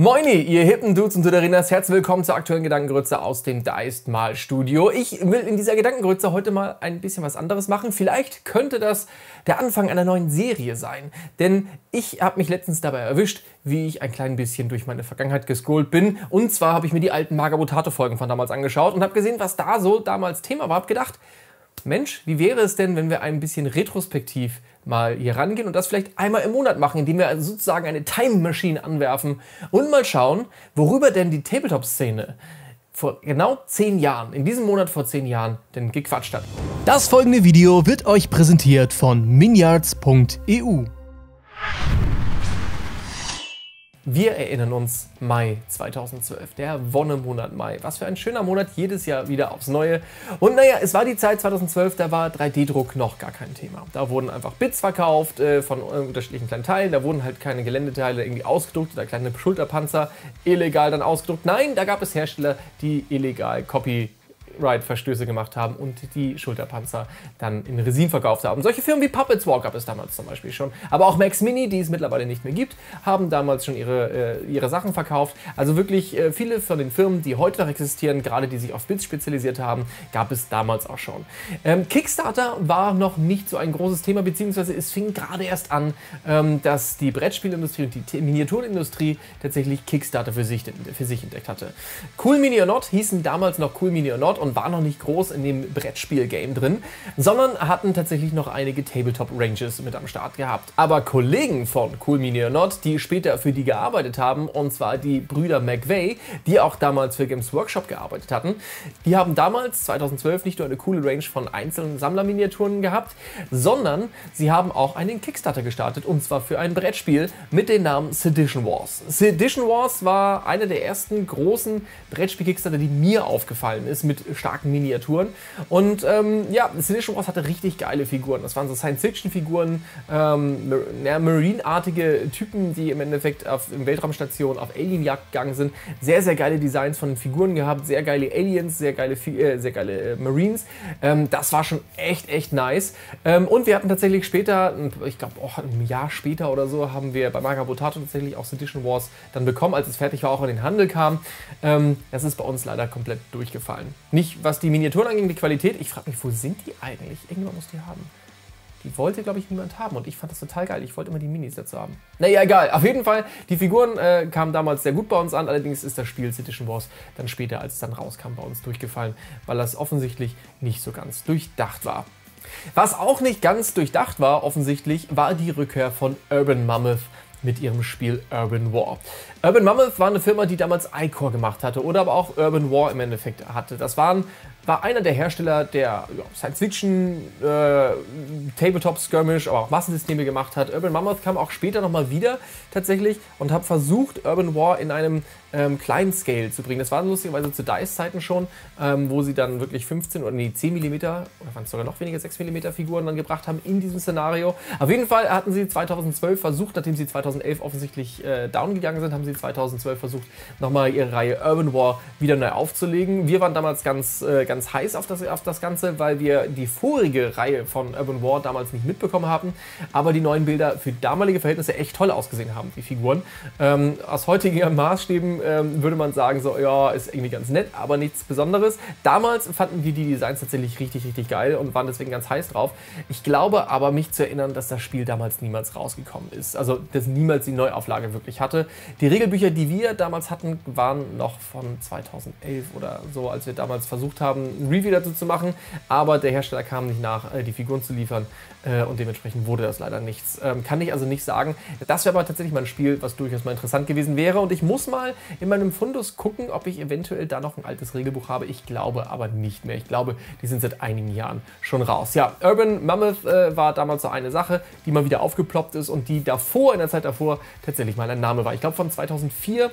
Moini, ihr hippen Dudes und Duderinas, herzlich willkommen zur aktuellen Gedankengrütze aus dem Deist Mal Studio. Ich will in dieser Gedankengrütze heute mal ein bisschen was anderes machen. Vielleicht könnte das der Anfang einer neuen Serie sein. Denn ich habe mich letztens dabei erwischt, wie ich ein klein bisschen durch meine Vergangenheit gescrollt bin. Und zwar habe ich mir die alten Magabotato-Folgen von damals angeschaut und habe gesehen, was da so damals Thema war. Habe gedacht, Mensch, wie wäre es denn, wenn wir ein bisschen retrospektiv mal hier rangehen und das vielleicht einmal im Monat machen, indem wir also sozusagen eine Time Machine anwerfen und mal schauen, worüber denn die Tabletop-Szene vor genau zehn Jahren, in diesem Monat vor zehn Jahren, denn gequatscht hat. Das folgende Video wird euch präsentiert von miniards.eu. Wir erinnern uns Mai 2012, der Wonnemonat Mai. Was für ein schöner Monat, jedes Jahr wieder aufs Neue. Und naja, es war die Zeit 2012, da war 3D-Druck noch gar kein Thema. Da wurden einfach Bits verkauft äh, von unterschiedlichen kleinen Teilen. Da wurden halt keine Geländeteile irgendwie ausgedruckt oder kleine Schulterpanzer illegal dann ausgedruckt. Nein, da gab es Hersteller, die illegal Copy Copyright-Verstöße gemacht haben und die Schulterpanzer dann in Resin verkauft haben. Solche Firmen wie Puppets War gab es damals zum Beispiel schon. Aber auch Max Mini, die es mittlerweile nicht mehr gibt, haben damals schon ihre, äh, ihre Sachen verkauft. Also wirklich äh, viele von den Firmen, die heute noch existieren, gerade die sich auf Bits spezialisiert haben, gab es damals auch schon. Ähm, Kickstarter war noch nicht so ein großes Thema, beziehungsweise es fing gerade erst an, ähm, dass die Brettspielindustrie und die Miniaturenindustrie tatsächlich Kickstarter für sich, für sich entdeckt hatte. Cool Mini or Not hießen damals noch Cool Mini or Not und und war noch nicht groß in dem Brettspiel-Game drin, sondern hatten tatsächlich noch einige Tabletop-Ranges mit am Start gehabt. Aber Kollegen von Cool Mini or Not, die später für die gearbeitet haben, und zwar die Brüder McVeigh, die auch damals für Games Workshop gearbeitet hatten, die haben damals 2012 nicht nur eine coole Range von einzelnen Sammlerminiaturen gehabt, sondern sie haben auch einen Kickstarter gestartet und zwar für ein Brettspiel mit dem Namen Sedition Wars. Sedition Wars war einer der ersten großen Brettspiel-Kickstarter, die mir aufgefallen ist, mit starken Miniaturen. Und ähm, ja, Sedition Wars hatte richtig geile Figuren. Das waren so Science-Fiction-Figuren, ähm, Marine-artige Typen, die im Endeffekt auf in Weltraumstationen auf Alienjagd gegangen sind. Sehr, sehr geile Designs von den Figuren gehabt, sehr geile Aliens, sehr geile, äh, sehr geile äh, Marines. Ähm, das war schon echt, echt nice. Ähm, und wir hatten tatsächlich später, ich glaube auch ein Jahr später oder so, haben wir bei Magabotato tatsächlich auch Sedition Wars dann bekommen, als es fertig war, auch in den Handel kam. Ähm, das ist bei uns leider komplett durchgefallen. Nicht nicht, was die Miniaturen angeht, die Qualität. Ich frage mich, wo sind die eigentlich? Irgendwann muss die haben. Die wollte, glaube ich, niemand haben und ich fand das total geil. Ich wollte immer die Minis dazu haben. Naja, egal. Auf jeden Fall, die Figuren äh, kamen damals sehr gut bei uns an. Allerdings ist das Spiel Citizen Wars dann später, als es dann rauskam, bei uns durchgefallen, weil das offensichtlich nicht so ganz durchdacht war. Was auch nicht ganz durchdacht war, offensichtlich, war die Rückkehr von Urban Mammoth mit ihrem Spiel Urban War. Urban Mammoth war eine Firma, die damals Icore gemacht hatte oder aber auch Urban War im Endeffekt hatte. Das waren war einer der Hersteller, der ja, Science-Fiction, äh, Tabletop-Skirmish, aber auch Massensysteme gemacht hat. Urban Mammoth kam auch später nochmal wieder tatsächlich und hat versucht, Urban War in einem ähm, kleinen zu bringen. Das war lustigerweise zu DICE-Zeiten schon, ähm, wo sie dann wirklich 15 oder nee, 10 mm oder waren es sogar noch weniger 6 mm Figuren dann gebracht haben in diesem Szenario. Auf jeden Fall hatten sie 2012 versucht, nachdem sie 2011 offensichtlich äh, down gegangen sind, haben sie 2012 versucht, nochmal ihre Reihe Urban War wieder neu aufzulegen. Wir waren damals ganz, äh, ganz heiß auf das, auf das Ganze, weil wir die vorige Reihe von Urban War damals nicht mitbekommen haben, aber die neuen Bilder für damalige Verhältnisse echt toll ausgesehen haben, die Figuren. Ähm, aus heutigen Maßstäben ähm, würde man sagen, so, ja, ist irgendwie ganz nett, aber nichts Besonderes. Damals fanden wir die Designs tatsächlich richtig, richtig geil und waren deswegen ganz heiß drauf. Ich glaube aber, mich zu erinnern, dass das Spiel damals niemals rausgekommen ist. Also, dass niemals die Neuauflage wirklich hatte. Die Regelbücher, die wir damals hatten, waren noch von 2011 oder so, als wir damals versucht haben, ein Review dazu zu machen, aber der Hersteller kam nicht nach, äh, die Figuren zu liefern äh, und dementsprechend wurde das leider nichts. Ähm, kann ich also nicht sagen. Das wäre aber tatsächlich mal ein Spiel, was durchaus mal interessant gewesen wäre und ich muss mal in meinem Fundus gucken, ob ich eventuell da noch ein altes Regelbuch habe. Ich glaube aber nicht mehr. Ich glaube, die sind seit einigen Jahren schon raus. Ja, Urban Mammoth äh, war damals so eine Sache, die mal wieder aufgeploppt ist und die davor, in der Zeit davor, tatsächlich mal ein Name war. Ich glaube von 2004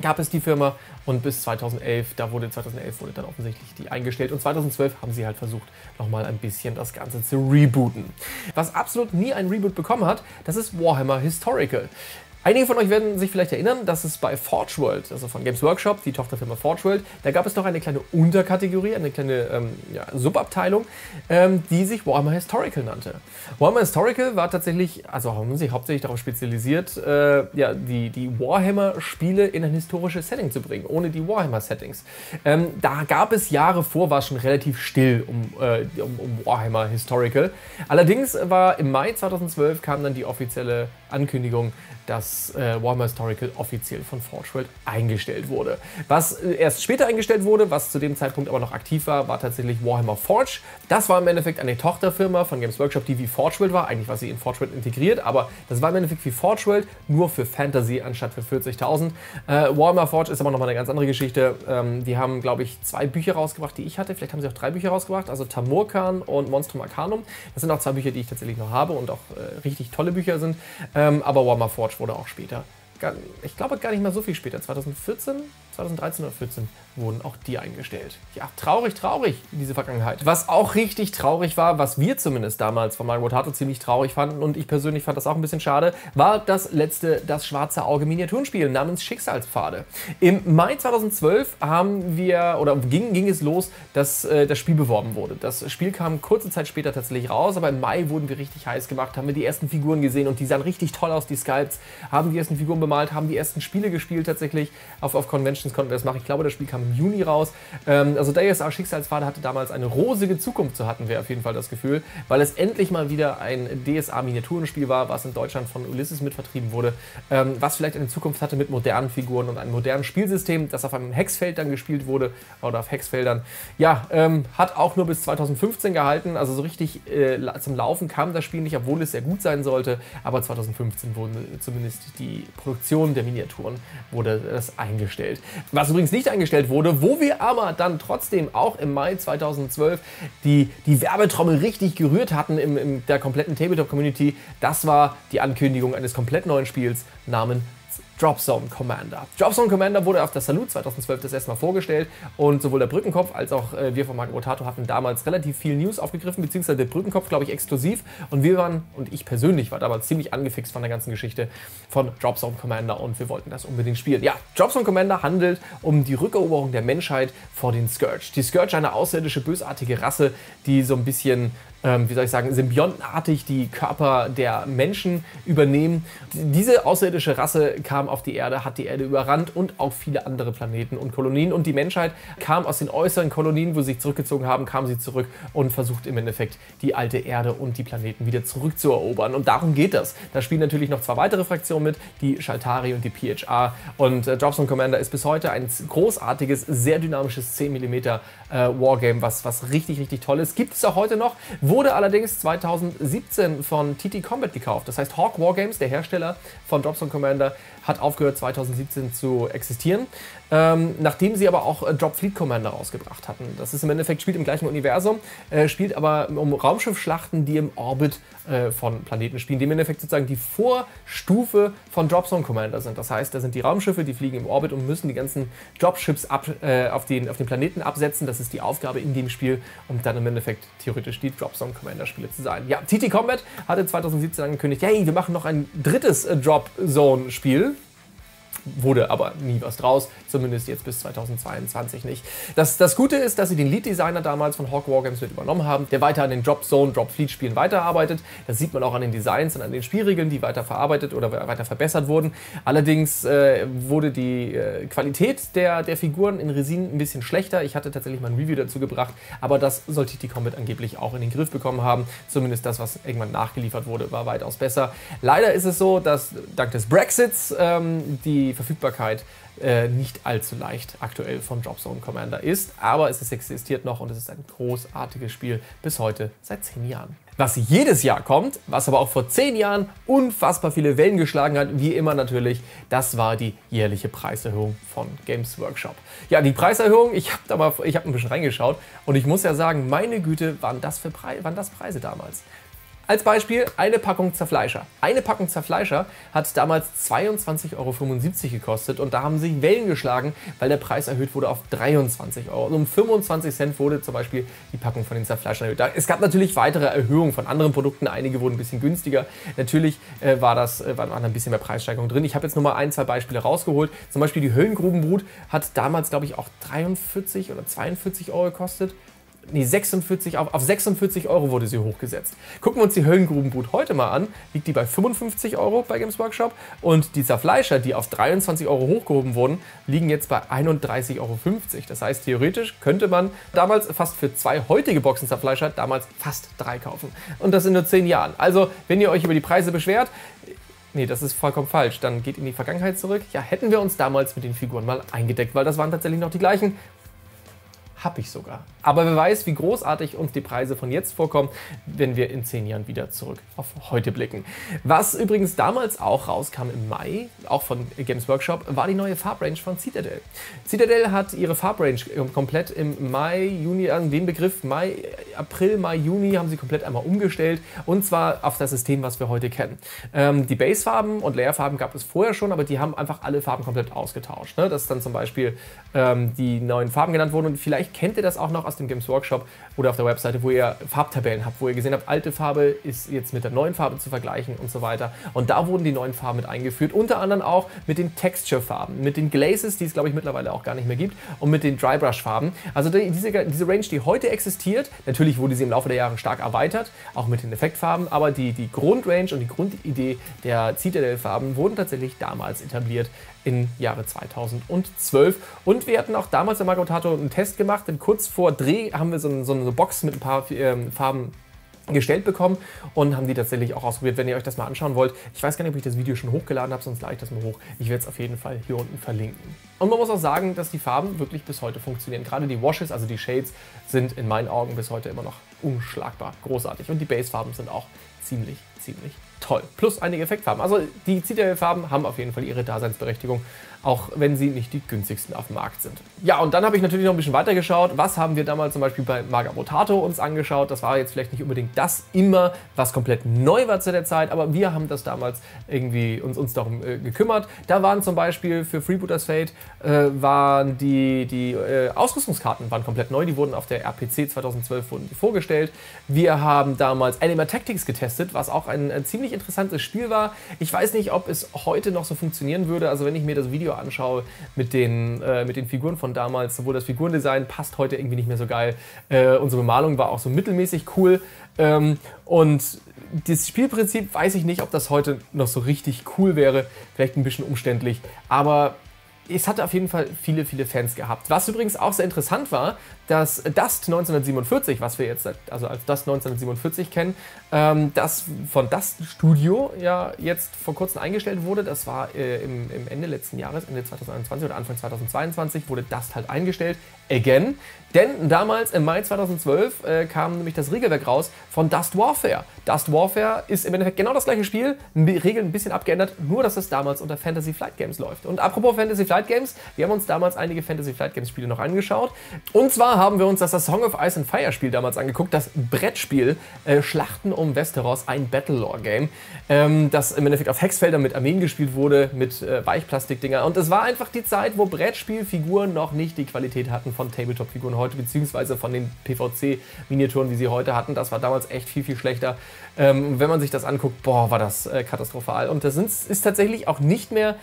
gab es die Firma und bis 2011, da wurde 2011 wurde dann offensichtlich die eingestellt und 2012 haben sie halt versucht, nochmal ein bisschen das Ganze zu rebooten. Was absolut nie ein Reboot bekommen hat, das ist Warhammer Historical. Einige von euch werden sich vielleicht erinnern, dass es bei Forge World, also von Games Workshop, die Tochterfirma Forge World, da gab es noch eine kleine Unterkategorie, eine kleine ähm, ja, Subabteilung, ähm, die sich Warhammer Historical nannte. Warhammer Historical war tatsächlich, also haben sich hauptsächlich darauf spezialisiert, äh, ja, die, die Warhammer-Spiele in ein historisches Setting zu bringen, ohne die Warhammer-Settings. Ähm, da gab es Jahre vor, war schon relativ still um, äh, um, um Warhammer Historical. Allerdings war im Mai 2012 kam dann die offizielle Ankündigung, dass äh, Warhammer Historical offiziell von Forge World eingestellt wurde. Was äh, erst später eingestellt wurde, was zu dem Zeitpunkt aber noch aktiv war, war tatsächlich Warhammer Forge. Das war im Endeffekt eine Tochterfirma von Games Workshop, die wie Forge World war. Eigentlich war sie in Forge World integriert, aber das war im Endeffekt wie Forge World, nur für Fantasy anstatt für 40.000. Äh, Warhammer Forge ist aber nochmal eine ganz andere Geschichte. Ähm, die haben, glaube ich, zwei Bücher rausgebracht, die ich hatte. Vielleicht haben sie auch drei Bücher rausgebracht, also Tamurkan und Monstrum Arcanum. Das sind auch zwei Bücher, die ich tatsächlich noch habe und auch äh, richtig tolle Bücher sind. Ähm, aber Warhammer Forge wurde auch später, ich glaube gar nicht mal so viel später, 2014, 2013 oder 2014 wurden auch die eingestellt. Ja, traurig, traurig, diese Vergangenheit. Was auch richtig traurig war, was wir zumindest damals von Mario Tato ziemlich traurig fanden und ich persönlich fand das auch ein bisschen schade, war das letzte Das Schwarze Auge Miniaturenspiel namens Schicksalspfade. Im Mai 2012 haben wir, oder ging, ging es los, dass äh, das Spiel beworben wurde. Das Spiel kam kurze Zeit später tatsächlich raus, aber im Mai wurden wir richtig heiß gemacht, haben wir die ersten Figuren gesehen und die sahen richtig toll aus, die Sculpts, haben die ersten Figuren bemalt, haben die ersten Spiele gespielt tatsächlich. Auf, auf Conventions konnten wir das machen. Ich glaube, das Spiel kam im Juni raus. Ähm, also DSA Schicksalspfade hatte damals eine rosige Zukunft, so hatten wir auf jeden Fall das Gefühl, weil es endlich mal wieder ein DSA-Miniaturenspiel war, was in Deutschland von Ulysses mitvertrieben wurde, ähm, was vielleicht eine Zukunft hatte mit modernen Figuren und einem modernen Spielsystem, das auf einem Hexfeld dann gespielt wurde oder auf Hexfeldern. Ja, ähm, hat auch nur bis 2015 gehalten, also so richtig äh, zum Laufen kam das Spiel nicht, obwohl es sehr gut sein sollte, aber 2015 wurde zumindest die Produktion der Miniaturen wurde das eingestellt. Was übrigens nicht eingestellt wurde, wo wir aber dann trotzdem auch im Mai 2012 die, die Werbetrommel richtig gerührt hatten in, in der kompletten Tabletop-Community, das war die Ankündigung eines komplett neuen Spiels namens Dropzone Commander. Dropzone Commander wurde auf der Salute 2012 das erste Mal vorgestellt und sowohl der Brückenkopf als auch äh, wir von Marco Rotato hatten damals relativ viel News aufgegriffen, beziehungsweise der Brückenkopf, glaube ich, exklusiv und wir waren, und ich persönlich war damals ziemlich angefixt von der ganzen Geschichte von Dropzone Commander und wir wollten das unbedingt spielen. Ja, Dropzone Commander handelt um die Rückeroberung der Menschheit vor den Scourge. Die Scourge, eine außerirdische, bösartige Rasse, die so ein bisschen ähm, wie soll ich sagen, symbiontenartig die Körper der Menschen übernehmen. Diese außerirdische Rasse kam auf die Erde, hat die Erde überrannt und auch viele andere Planeten und Kolonien. Und die Menschheit kam aus den äußeren Kolonien, wo sie sich zurückgezogen haben, kam sie zurück und versucht im Endeffekt die alte Erde und die Planeten wieder zurückzuerobern. Und darum geht das. Da spielen natürlich noch zwei weitere Fraktionen mit, die Shaltari und die PHA. Und äh, Jobson Commander ist bis heute ein großartiges, sehr dynamisches 10 mm äh, Wargame, was, was richtig, richtig toll ist. Gibt es auch heute noch, Wurde allerdings 2017 von TT Combat gekauft. Das heißt, Hawk Wargames, der Hersteller von Dropzone Commander, hat aufgehört 2017 zu existieren, ähm, nachdem sie aber auch äh, Drop Fleet Commander rausgebracht hatten. Das ist im Endeffekt, spielt im gleichen Universum, äh, spielt aber um Raumschiffschlachten, die im Orbit äh, von Planeten spielen, die im Endeffekt sozusagen die Vorstufe von Dropzone Commander sind. Das heißt, da sind die Raumschiffe, die fliegen im Orbit und müssen die ganzen Dropships ab, äh, auf, den, auf den Planeten absetzen. Das ist die Aufgabe in dem Spiel, um dann im Endeffekt theoretisch die Dropzone Commander Spiele zu sein. Ja, TT Combat hatte 2017 angekündigt, hey, wir machen noch ein drittes äh, Drop Zone Spiel wurde aber nie was draus, zumindest jetzt bis 2022 nicht. Das, das Gute ist, dass sie den Lead-Designer damals von Hawk Wargames mit übernommen haben, der weiter an den Drop Zone, Drop Fleet Spielen weiterarbeitet. Das sieht man auch an den Designs und an den Spielregeln, die weiter verarbeitet oder weiter verbessert wurden. Allerdings äh, wurde die äh, Qualität der, der Figuren in Resin ein bisschen schlechter. Ich hatte tatsächlich mal ein Review dazu gebracht, aber das soll TT Combat angeblich auch in den Griff bekommen haben. Zumindest das, was irgendwann nachgeliefert wurde, war weitaus besser. Leider ist es so, dass dank des Brexits ähm, die Verfügbarkeit äh, nicht allzu leicht aktuell von Dropzone Commander ist. Aber es existiert noch und es ist ein großartiges Spiel bis heute seit zehn Jahren. Was jedes Jahr kommt, was aber auch vor zehn Jahren unfassbar viele Wellen geschlagen hat, wie immer natürlich, das war die jährliche Preiserhöhung von Games Workshop. Ja, die Preiserhöhung, ich habe da mal, ich habe ein bisschen reingeschaut und ich muss ja sagen, meine Güte, waren das für Pre waren das Preise damals. Als Beispiel eine Packung Zerfleischer. Eine Packung Zerfleischer hat damals 22,75 Euro gekostet und da haben sich Wellen geschlagen, weil der Preis erhöht wurde auf 23 Euro. Und um 25 Cent wurde zum Beispiel die Packung von den Zerfleischern erhöht. Es gab natürlich weitere Erhöhungen von anderen Produkten, einige wurden ein bisschen günstiger. Natürlich äh, war das, äh, war ein bisschen mehr Preissteigerung drin. Ich habe jetzt nur mal ein, zwei Beispiele rausgeholt. Zum Beispiel die Höllengrubenbrut hat damals, glaube ich, auch 43 oder 42 Euro gekostet nee, 46, auf, auf 46 Euro wurde sie hochgesetzt. Gucken wir uns die Höllengrubenbrut heute mal an, liegt die bei 55 Euro bei Games Workshop und die Zerfleischer, die auf 23 Euro hochgehoben wurden, liegen jetzt bei 31,50 Euro. Das heißt, theoretisch könnte man damals fast für zwei heutige Boxen Zerfleischer damals fast drei kaufen. Und das in nur 10 Jahren. Also, wenn ihr euch über die Preise beschwert, Nee, das ist vollkommen falsch. Dann geht in die Vergangenheit zurück. Ja, hätten wir uns damals mit den Figuren mal eingedeckt, weil das waren tatsächlich noch die gleichen. Hab ich sogar. Aber wer weiß, wie großartig uns die Preise von jetzt vorkommen, wenn wir in zehn Jahren wieder zurück auf heute blicken. Was übrigens damals auch rauskam im Mai, auch von Games Workshop, war die neue Farbrange von Citadel. Citadel hat ihre Farbrange komplett im Mai, Juni, an den Begriff Mai, April, Mai, Juni haben sie komplett einmal umgestellt und zwar auf das System, was wir heute kennen. Ähm, die Basefarben und Layerfarben gab es vorher schon, aber die haben einfach alle Farben komplett ausgetauscht. Ne? Dass dann zum Beispiel ähm, die neuen Farben genannt wurden und vielleicht kennt ihr das auch noch aus dem Games Workshop oder auf der Webseite, wo ihr Farbtabellen habt, wo ihr gesehen habt, alte Farbe ist jetzt mit der neuen Farbe zu vergleichen und so weiter. Und da wurden die neuen Farben mit eingeführt, unter anderem auch mit den Texture-Farben, mit den Glazes, die es glaube ich mittlerweile auch gar nicht mehr gibt, und mit den Drybrush-Farben. Also diese, diese Range, die heute existiert, natürlich wurde sie im Laufe der Jahre stark erweitert, auch mit den Effektfarben, aber die, die Grundrange und die Grundidee der Citadel-Farben wurden tatsächlich damals etabliert im Jahre 2012. Und wir hatten auch damals in Magotato einen Test gemacht, denn kurz vor Dreh haben wir so, so eine Box mit ein paar äh, Farben gestellt bekommen und haben die tatsächlich auch ausprobiert, wenn ihr euch das mal anschauen wollt. Ich weiß gar nicht, ob ich das Video schon hochgeladen habe, sonst lade ich das mal hoch. Ich werde es auf jeden Fall hier unten verlinken. Und man muss auch sagen, dass die Farben wirklich bis heute funktionieren. Gerade die Washes, also die Shades, sind in meinen Augen bis heute immer noch unschlagbar großartig. Und die Basefarben sind auch ziemlich, ziemlich toll. Plus einige Effektfarben. Also die Citadel-Farben haben auf jeden Fall ihre Daseinsberechtigung auch wenn sie nicht die günstigsten auf dem Markt sind. Ja, und dann habe ich natürlich noch ein bisschen weiter geschaut. Was haben wir damals zum Beispiel bei Magabotato uns angeschaut? Das war jetzt vielleicht nicht unbedingt das immer, was komplett neu war zu der Zeit, aber wir haben das damals irgendwie uns, uns darum äh, gekümmert. Da waren zum Beispiel für Freebooters Fate äh, waren die, die äh, Ausrüstungskarten waren komplett neu. Die wurden auf der RPC 2012 wurden vorgestellt. Wir haben damals Anima Tactics getestet, was auch ein ziemlich interessantes Spiel war. Ich weiß nicht, ob es heute noch so funktionieren würde. Also wenn ich mir das Video anschaue mit den, äh, mit den Figuren von damals, sowohl das Figurendesign passt heute irgendwie nicht mehr so geil. Äh, unsere Bemalung war auch so mittelmäßig cool. Ähm, und das Spielprinzip weiß ich nicht, ob das heute noch so richtig cool wäre. Vielleicht ein bisschen umständlich. Aber es hatte auf jeden Fall viele, viele Fans gehabt. Was übrigens auch sehr interessant war, dass Dust 1947, was wir jetzt also als Dust 1947 kennen, ähm, das von Dust Studio ja jetzt vor kurzem eingestellt wurde. Das war äh, im, im, Ende letzten Jahres, Ende 2021 oder Anfang 2022, wurde Dust halt eingestellt. Again. Denn damals im Mai 2012 äh, kam nämlich das Regelwerk raus von Dust Warfare. Dust Warfare ist im Endeffekt genau das gleiche Spiel, Regeln ein bisschen abgeändert, nur dass es damals unter Fantasy Flight Games läuft. Und apropos Fantasy Flight Games, wir haben uns damals einige Fantasy Flight Games Spiele noch angeschaut. Und zwar haben wir uns das, das Song of Ice and Fire Spiel damals angeguckt, das Brettspiel äh, Schlachten um Westeros, ein Battlelore-Game, ähm, das im Endeffekt auf Hexfeldern mit Armeen gespielt wurde, mit äh, Weichplastikdinger. Und es war einfach die Zeit, wo Brettspielfiguren noch nicht die Qualität hatten von Tabletop-Figuren heute, beziehungsweise von den PVC-Miniaturen, wie sie heute hatten. Das war damals echt viel, viel schlechter. Ähm, wenn man sich das anguckt, boah, war das äh, katastrophal. Und das ist tatsächlich auch nicht mehr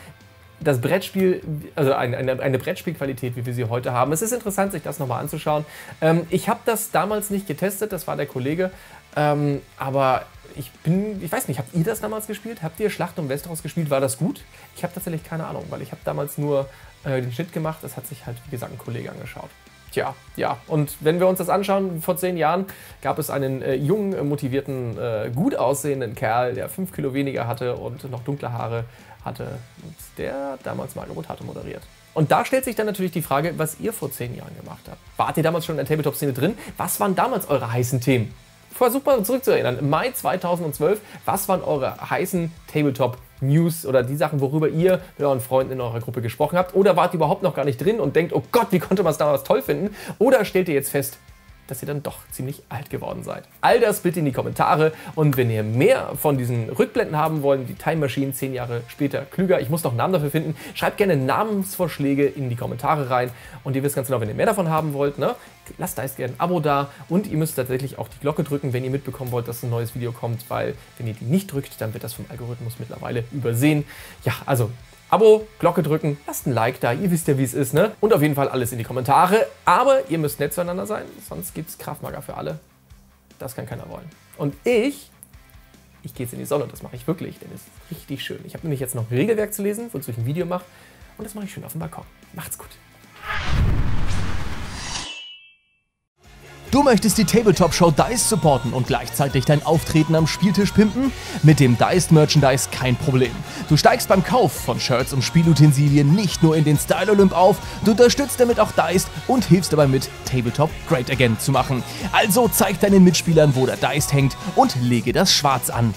das Brettspiel, also eine, eine, eine, Brettspielqualität, wie wir sie heute haben. Es ist interessant, sich das nochmal anzuschauen. Ähm, ich habe das damals nicht getestet, das war der Kollege. Ähm, aber ich bin, ich weiß nicht, habt ihr das damals gespielt? Habt ihr Schlacht um Westeros gespielt? War das gut? Ich habe tatsächlich keine Ahnung, weil ich habe damals nur äh, den Schnitt gemacht. Das hat sich halt, wie gesagt, ein Kollege angeschaut. Tja, ja. Und wenn wir uns das anschauen, vor zehn Jahren gab es einen äh, jungen, motivierten, äh, gut aussehenden Kerl, der fünf Kilo weniger hatte und noch dunkle Haare hatte, der damals Mario Rotato moderiert. Und da stellt sich dann natürlich die Frage, was ihr vor zehn Jahren gemacht habt. Wart ihr damals schon in der Tabletop-Szene drin? Was waren damals eure heißen Themen? Versucht mal zurückzuerinnern. Im Mai 2012, was waren eure heißen Tabletop-News oder die Sachen, worüber ihr mit euren Freunden in eurer Gruppe gesprochen habt? Oder wart ihr überhaupt noch gar nicht drin und denkt, oh Gott, wie konnte man es damals toll finden? Oder stellt ihr jetzt fest, dass ihr dann doch ziemlich alt geworden seid. All das bitte in die Kommentare und wenn ihr mehr von diesen Rückblenden haben wollt, die Time Machine zehn Jahre später klüger, ich muss noch einen Namen dafür finden, schreibt gerne Namensvorschläge in die Kommentare rein und ihr wisst ganz genau, wenn ihr mehr davon haben wollt, ne? lasst da jetzt gerne ein Abo da und ihr müsst tatsächlich auch die Glocke drücken, wenn ihr mitbekommen wollt, dass ein neues Video kommt, weil wenn ihr die nicht drückt, dann wird das vom Algorithmus mittlerweile übersehen. Ja, also Abo, Glocke drücken, lasst ein Like da, ihr wisst ja, wie es ist, ne? Und auf jeden Fall alles in die Kommentare. Aber ihr müsst nett zueinander sein, sonst gibt es Kraftmager für alle. Das kann keiner wollen. Und ich, ich gehe jetzt in die Sonne, das mache ich wirklich, denn es ist richtig schön. Ich habe nämlich jetzt noch Regelwerk zu lesen, wozu ich ein Video mache. Und das mache ich schön auf dem Balkon. Macht's gut. Du möchtest die Tabletop-Show Dice supporten und gleichzeitig dein Auftreten am Spieltisch pimpen? Mit dem Dice Merchandise kein Problem. Du steigst beim Kauf von Shirts und Spielutensilien nicht nur in den Style Olymp auf, du unterstützt damit auch Dice und hilfst dabei mit, Tabletop great again zu machen. Also zeig deinen Mitspielern, wo der Dice hängt und lege das Schwarz an.